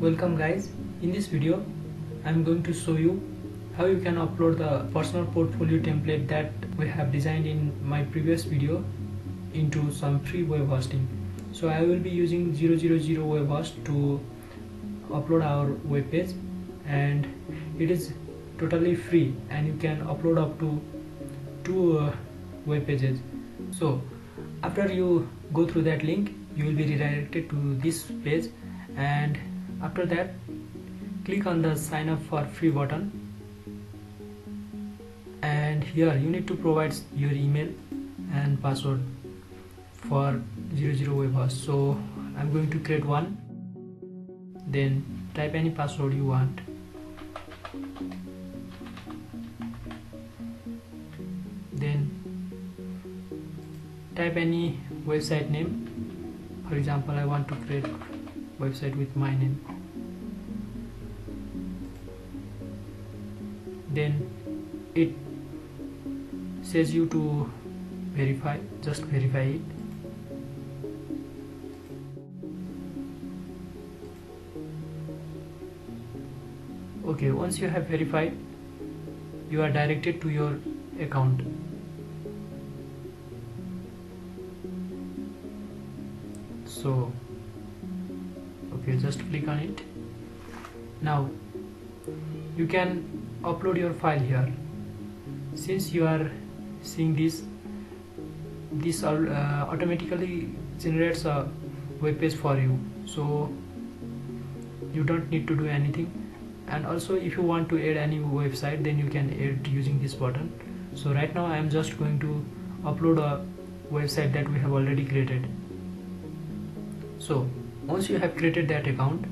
welcome guys. In this video i'm going to show you how you can upload the personal portfolio template that we have designed in my previous video into some free web hosting. So i will be using 000webhost to upload our web page and it is totally free and you can upload up to two uh, web pages. So after you go through that link you will be redirected to this page and after that click on the sign up for free button. And here you need to provide your email and password for 00 web host. So I'm going to create one. Then type any password you want. Then type any website name. For example I want to create website with my name then it says you to verify just verify it. Okay once you have verified you are directed to your account. So okay just click on it. Now you can upload your file here. Since you are seeing this this uh, automatically generates a web page for you. So you don't need to do anything. And also if you want to add any website then you can add using this button. So right now I am just going to upload a website that we have already created. So once you have created that account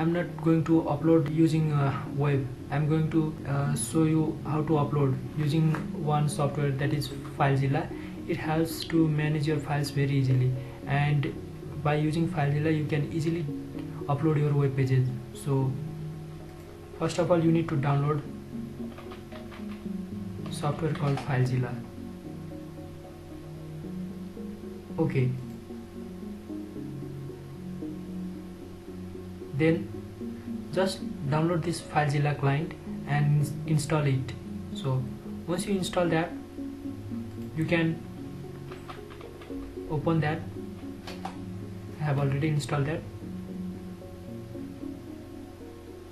I'm not going to upload using uh, web. I'm going to uh, show you how to upload using one software that is FileZilla. It helps to manage your files very easily. And by using FileZilla you can easily upload your web pages. So first of all you need to download software called FileZilla. Okay then just download this FileZilla client and install it. So once you install that you can open that. I have already installed that.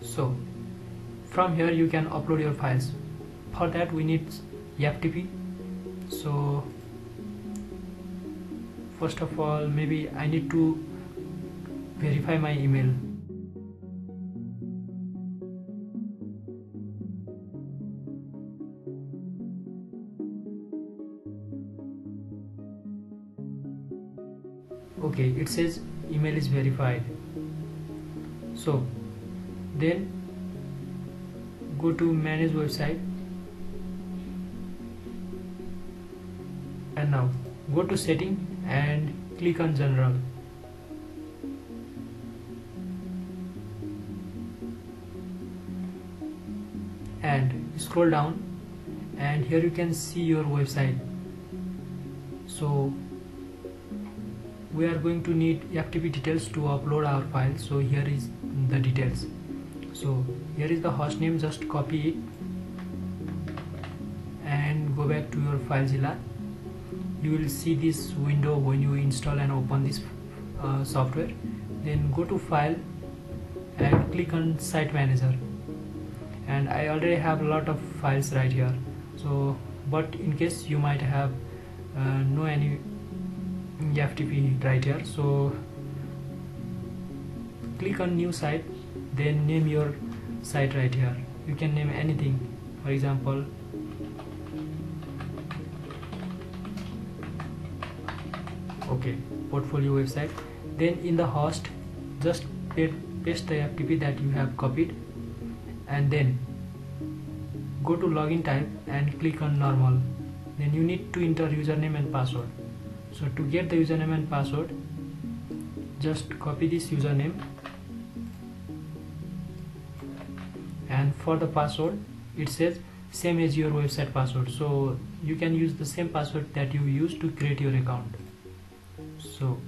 So from here you can upload your files. For that we need FTP so first of all maybe I need to verify my email okay it says email is verified. So then go to manage website. And now go to setting and click on general. And scroll down and here you can see your website. So we are going to need FTP details to upload our file. So here is the details. So here is the host name just copy it and go back to your FileZilla you will see this window when you install and open this uh, software. Then go to file and click on site manager. And I already have a lot of files right here. So but in case you might have uh, no any FTP right here so click on new site then name your site right here. You can name anything. For example okay portfolio website. Then in the host just paste the FTP that you have copied and then go to login type and click on normal. Then you need to enter username and password so to get the username and password just copy this username. And for the password it says same as your website password. So you can use the same password that you used to create your account. So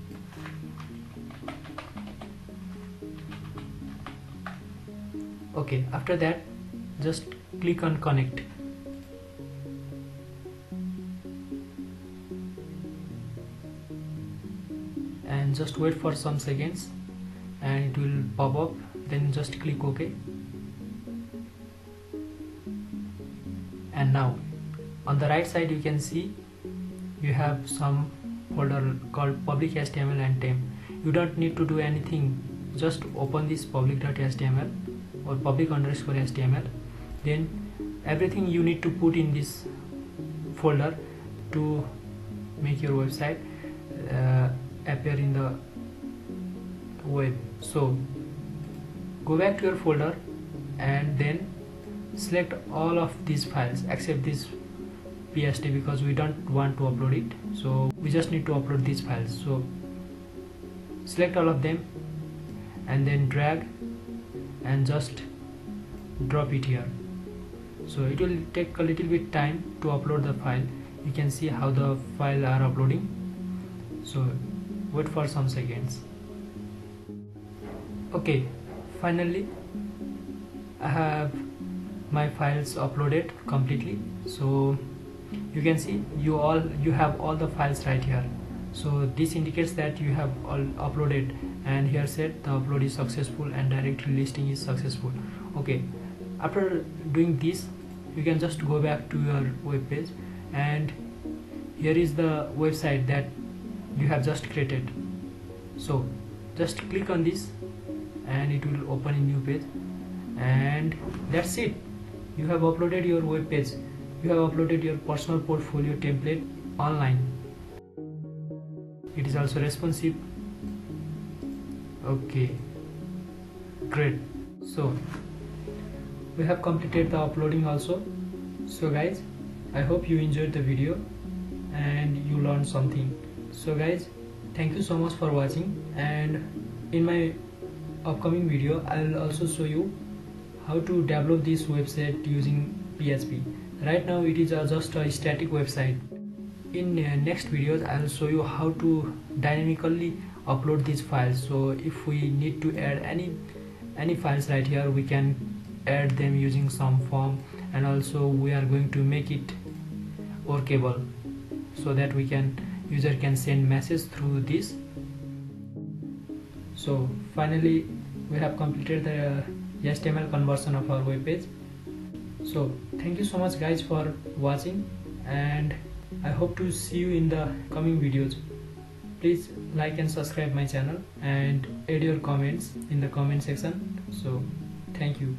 okay after that just click on connect and just wait for some seconds and it will pop up. Then just click ok. And now on the right side you can see you have some folder called public html and temp you don't need to do anything. Just open this public.html or public underscore html then everything you need to put in this folder to make your website appear in the web. So go back to your folder and then select all of these files except this psd because we don't want to upload it. So we just need to upload these files. So select all of them and then drag and just drop it here. So it will take a little bit time to upload the file. You can see how the file are uploading. So wait for some seconds. Okay finally I have my files uploaded completely. So you can see you all you have all the files right here. So this indicates that you have all uploaded and here said the upload is successful and directory listing is successful. Okay after doing this you can just go back to your web page and here is the website that you have just created. So just click on this and it will open a new page. And that's it. You have uploaded your web page. You have uploaded your personal portfolio template online. It is also responsive. Okay. Great. So we have completed the uploading also. So guys i hope you enjoyed the video and you learned something so guys thank you so much for watching and in my upcoming video i will also show you how to develop this website using php right now it is just a static website. In uh, next videos i will show you how to dynamically upload these files. So if we need to add any any files right here we can add them using some form and also we are going to make it workable so that we can user can send message through this. So finally we have completed the uh, HTML conversion of our web page. So thank you so much guys for watching and I hope to see you in the coming videos. Please like and subscribe my channel and add your comments in the comment section. So thank you